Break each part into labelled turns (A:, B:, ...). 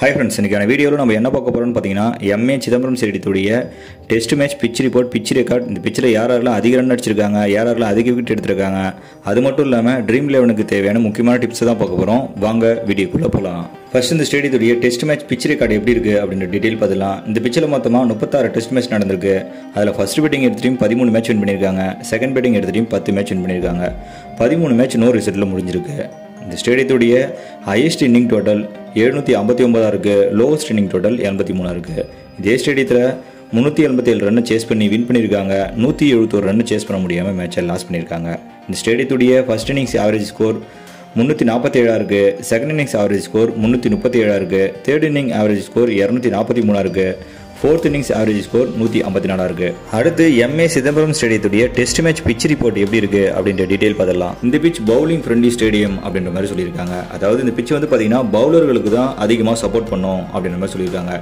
A: Hi friends இன்றைக்கான வீடியோவில் நம்ம என்ன பார்க்க போகிறோம்னு பார்த்தீங்கன்னா MA Chidambaram செடித்துடைய test match pitch report pitch record இந்த பிச்சில் யார் யாரெல்லாம் அதிக ரன் அடிச்சிருக்காங்க யார் யாரெல்லாம் அதிக விக்கெட் எடுத்திருக்காங்க அது மட்டும் இல்லாமல் ட்ரீம் லெவனுக்கு தேவையான முக்கியமான டிப்ஸ் தான் பார்க்க போகிறோம் வாங்க வீடியோக்குள்ளே போகலாம் ஃபர்ஸ்ட் இந்த ஸ்டேடியத்துடைய டெஸ்ட் மேட்ச் பிச் ரெக்கார்டு எப்படி இருக்குது அப்படின்ற டீட்டெயில் பார்த்துலாம் இந்த பிச்சில் மொத்தமாக முப்பத்தாறு டெஸ்ட் மேட்ச் நடந்திருக்கு. அதில் ஃபர்ஸ்ட் பேட்டிங் எடுத்துகிட்டையும் பதிமூணு மேட்ச் வின் பண்ணியிருக்காங்க. செகண்ட் பேட்டிங் எடுத்த பத்து மேட்ச் வின் பண்ணியிருக்காங்க. பதிமூணு மேட்ச் நோ ரிசல்ட்டில் முடிஞ்சிருக்கு. இந்த ஸ்டேடியத்துடைய ஹையஸ்ட் இன்னிங் டோட்டல் எழுநூற்றி ஐம்பத்தி ஒன்பதாக இருக்குது லோவஸ்ட் இன்னிங் டோட்டல் எண்பத்தி மூணாக இருக்குது இதே ஸ்டேடியத்தில் முந்நூற்றி எண்பத்தி ஏழு ரன்னு சேஸ் பண்ணி வின் பண்ணியிருக்காங்க. நூற்றி எழுபத்தோரு ரன்னு சேஸ் பண்ண முடியாமல் மேட்சை லாஸ் பண்ணியிருக்காங்க. இந்த ஸ்டேடியத்துடைய ஃபர்ஸ்ட் இன்னிங்ஸ் ஆவரேஜ் ஸ்கோர் முந்நூற்றி நாற்பத்தேழாக இருக்குது செகண்ட் இன்னிங்ஸ் ஆவரேஜ் ஸ்கோர் முந்நூற்றி முப்பத்தி ஏழாக இருக்குது தேர்ட் இன்னிங் ஆவரேஜ் ஸ்கோர் இரநூத்தி நாற்பத்தி மூணாக இருக்குது ஃபோர்த் இன்னிங்ஸ் ஆவரேஜ் ஸ்கோர் நூற்றி ஐம்பத்தி நாலாக இருக்குது அடுத்து எம்ஏ சிதம்பரம் ஸ்டேடியத்துடைய டெஸ்ட் மேட்ச் பிச் ரிப்போர்ட் எப்படி இருக்குது அப்படின்ற டீட்டெயில் பார்த்துடலாம். இந்த பிச் பவுலிங் ஃப்ரெண்ட்லி ஸ்டேடியம் அப்படின்ற மாதிரி சொல்லியிருக்காங்க. அதாவது இந்த பிச் வந்து பார்த்தீங்கன்னா பவுலர்களுக்கு தான் அதிகமாக சப்போர்ட் பண்ணும் அப்படின்ற மாதிரி சொல்லியிருக்காங்க.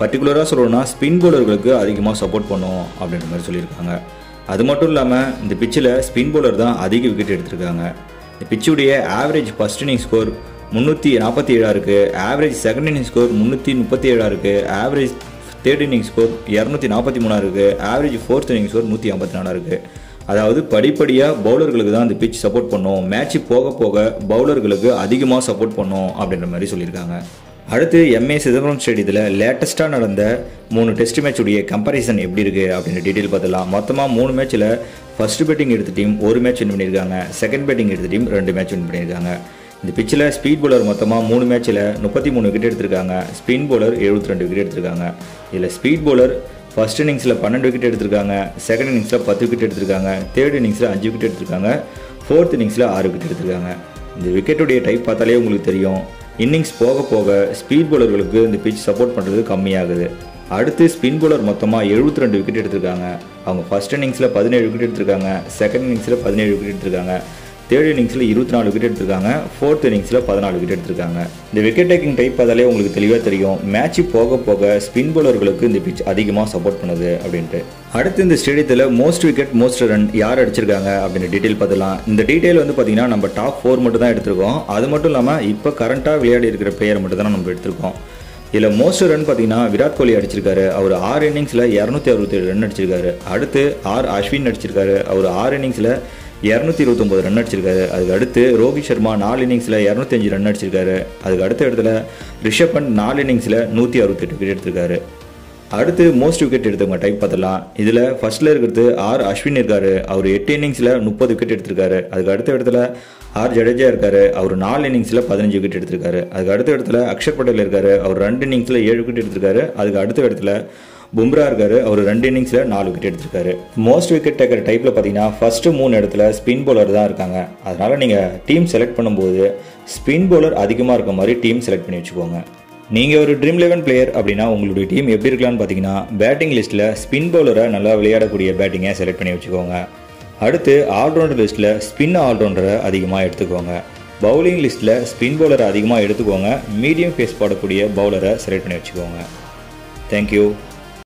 A: பர்டிகுலராக சொல்லணும்னா ஸ்பின் பவுலர்களுக்கு அதிகமாக சப்போர்ட் பண்ணும் அப்படின்ற மாதிரி சொல்லியிருக்காங்க. அது மட்டும் இல்லாமல் இந்த பிச்சில் ஸ்பின் பவுலர் தான் அதிக விக்கெட் எடுத்திருக்காங்க. இந்த பிச்சுடைய ஆவரேஜ் ஃபர்ஸ்ட் இன்னிங் ஸ்கோர் முந்நூற்றி நாற்பத்தி ஏழாக இருக்குது ஆவரேஜ் செகண்ட் இன்னிங் ஸ்கோர் முந்நூற்றி முப்பத்தி ஏழாக இருக்குது ஆவரேஜ் தேர்ட் இன்னிங் ஸ்கோர் இரநூத்தி நாற்பத்தி மூணாக இருக்குது ஆவரேஜ் ஃபோர்த் இன்னிங் ஸ்கோர் நூற்றி ஐம்பத்தி நாலாக இருக்குது அதாவது படிப்படியாக பவுலர்களுக்கு தான் இந்த பிச் சப்போர்ட் பண்ணும். மேட்ச்சு போக போக பவுலர்களுக்கு அதிகமாக சப்போர்ட் பண்ணும் அப்படின்ற மாதிரி சொல்லியிருக்காங்க. அடுத்து எம்ஏ சிதம்பரம் ஸ்டேடியத்தில் லேட்டஸ்ட்டாக நடந்த மூணு டெஸ்ட் மேட்சுடைய கம்பேரிசன் எப்படி இருக்குது அப்படின்னு டீட்டெயில் பார்த்துலாம் மொத்தமாக மூணு மேட்ச்சில் ஃபர்ஸ்ட் பேட்டிங் எடுத்த டீம் ஒரு மேட்ச் வின் பண்ணியிருக்காங்க. செகண்ட் பேட்டிங் எடுத்த டீம் ரெண்டு மேட்ச் வின் பண்ணியிருக்காங்க. இந்த பிச்சில் ஸ்பீட் பவுலர் மொத்தமாக மூணு மேட்ச்சில் முப்பத்தி மூணு விக்கெட் எடுத்திருக்காங்க. ஸ்பின் பவுலர் எழுபத்தி ரெண்டு விக்கெட் எடுத்திருக்காங்க. இதில் ஸ்பீட் பவுலர் ஃபர்ஸ்ட் இன்னிங்ஸில் பன்னெண்டு விக்கெட் எடுத்திருக்காங்க. செகண்ட் இன்னிங்ஸில் பத்து விக்கெட் எடுத்திருக்காங்க. தேர்ட் இன்னிங்ஸில் அஞ்சு விக்கெட் எடுத்திருக்காங்க. ஃபோர்த் இன்னிங்ஸில் ஆறு விக்கெட் எடுத்திருக்காங்க. இந்த விக்கெட்டுடைய டைப் பார்த்தாலே உங்களுக்கு தெரியும். இன்னிங்ஸ் போக போக ஸ்பீட் பவுலர்களுக்கு இந்த பிச் சப்போர்ட் பண்ணுறது கம்மியாகுது. அடுத்து ஸ்பின் பவுலர் மொத்தமாக எழுபத்தி ரெண்டு விக்கெட் எடுத்திருக்காங்க. அவங்க ஃபர்ஸ்ட் இன்னிங்ஸில் பதினேழு விக்கெட் எடுத்திருக்காங்க. செகண்ட் இன்னிங்ஸில் பதினேழு விக்கெட் எடுத்திருக்காங்க. தேர்ட் இன்னிங்ஸில் இருபத்தி நாலு விக்கெட் எடுத்திருக்காங்க. ஃபோர்த் இன்னிங்ஸில் பதினாலு விக்கெட் எடுத்திருக்காங்க. இந்த விக்கெட் டேக்கிங் டைப் பார்த்தாலே உங்களுக்கு தெளிவாக தெரியும். மேட்ச் போக போக ஸ்பின் பவுலர்களுக்கு இந்த பிச் அதிகமாக சப்போர்ட் பண்ணுது அப்படின்ட்டு. அடுத்து இந்த ஸ்டேடியத்தில் மோஸ்ட் விக்கெட் மோஸ்ட் ரன் யார் அடிச்சிருக்காங்க அப்படின்ற டீட்டெயில் பார்த்துலாம் இந்த டீட்டெயில் வந்து பார்த்தீங்கன்னா நம்ம டாப் ஃபோர் மட்டும் தான் எடுத்திருக்கோம். அது மட்டும் இல்லாமல் இப்போ கரண்ட்டாக விளையாடி இருக்கிற பிளேயர் மட்டும் தான் நம்ம எடுத்திருக்கோம். இதில் மோஸ்ட் ரன் பார்த்தீங்கன்னா விராட் கோலி அடிச்சிருக்காரு. அவர் ஆறு இன்னிங்ஸில் இரநூத்தி அறுபத்தேழு ரன் அடிச்சிருக்காரு. அடுத்து ஆர் அஸ்வின் அடிச்சிருக்காரு. அவர் ஆறு இன்னிங்ஸில் இரநூத்தி இருபத்தொம்போது ரன் அடிச்சிருக்காரு. அதுக்கு அடுத்து ரோஹித் சர்மா நாலு இன்னிங்ஸில் இரநூத்தஞ்சு ரன் அடிச்சிருக்காரு. அதுக்கு அடுத்த இடத்துல ரிஷப் பண்ட் நாலு இன்னிங்ஸில் நூற்றி அறுபத்தெட்டு விக்கெட் எடுத்திருக்காரு. அடுத்து மோஸ்ட் விக்கெட் எடுத்தவங்க டைப் பார்த்தலாம் இதில் ஃபர்ஸ்ட்டில் இருக்கிறது ஆர் அஸ்வின் இருக்காரு. அவர் எட்டு இன்னிங்ஸில் முப்பது விக்கெட் எடுத்திருக்காரு. அதுக்கு அடுத்த இடத்துல ஆர் ஜடேஜா இருக்காரு. அவர் நாலு இன்னிங்ஸில் பதினஞ்சு விக்கெட் எடுத்திருக்காரு. அதுக்கு அடுத்த இடத்துல அக்ஷர் பட்டேல் இருக்காரு. அவர் ரெண்டு இன்னிங்ஸில் ஏழு விக்கெட் எடுத்திருக்காரு. அதுக்கு அடுத்த இடத்துல பும்ரா இருக்காரு. அவர் ரெண்டு இன்னிங்ஸில் நாலு விக்கெட் எடுத்திருக்காரு. மோஸ்ட் விக்கெட் டேக்கர் டைப்பில் பார்த்தீங்கன்னா ஃபஸ்ட்டு மூணு இடத்துல ஸ்பின் பவுலர் தான் இருக்காங்க. அதனால் நீங்கள் டீம் செலக்ட் பண்ணும்போது ஸ்பின் பவுலர் அதிகமாக இருக்க மாதிரி டீம் செலக்ட் பண்ணி வச்சுக்கோங்க. நீங்கள் ஒரு ட்ரீம் லெவன் பிளேயர் அப்படின்னா உங்களுடைய டீம் எப்படி இருக்கலாம்னு பார்த்தீங்கன்னா பேட்டிங் லிஸ்ட்டில் ஸ்பின் பவுலரை நல்லா விளையாடக்கூடிய பேட்டிங்கை செலக்ட் பண்ணி வச்சுக்கோங்க. அடுத்து ஆல்ரவுண்டர் லிஸ்ட்டில் ஸ்பின் ஆல்ரவுண்டரை அதிகமாக எடுத்துக்கோங்க. பவுலிங் லிஸ்ட்டில் ஸ்பின் பவுலரை அதிகமாக எடுத்துக்கோங்க. மீடியம் ஃபேஸ் போடக்கூடிய பவுலரை செலக்ட் பண்ணி வச்சுக்கோங்க. தேங்க்யூ